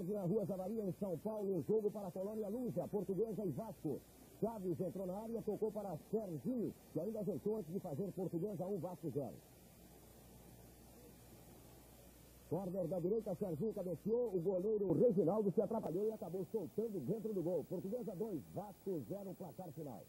tarde na Rua Zavaria, em São Paulo, jogo para a Colônia Lusa, Portuguesa e Vasco. Chaves entrou na área, tocou para Serginho, que ainda ajeitou antes de fazer Portuguesa 1, Vasco 0. Corner da direita, Serginho cabeceou, o goleiro Reginaldo se atrapalhou e acabou soltando dentro do gol. Portuguesa 2, Vasco 0, placar final.